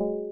you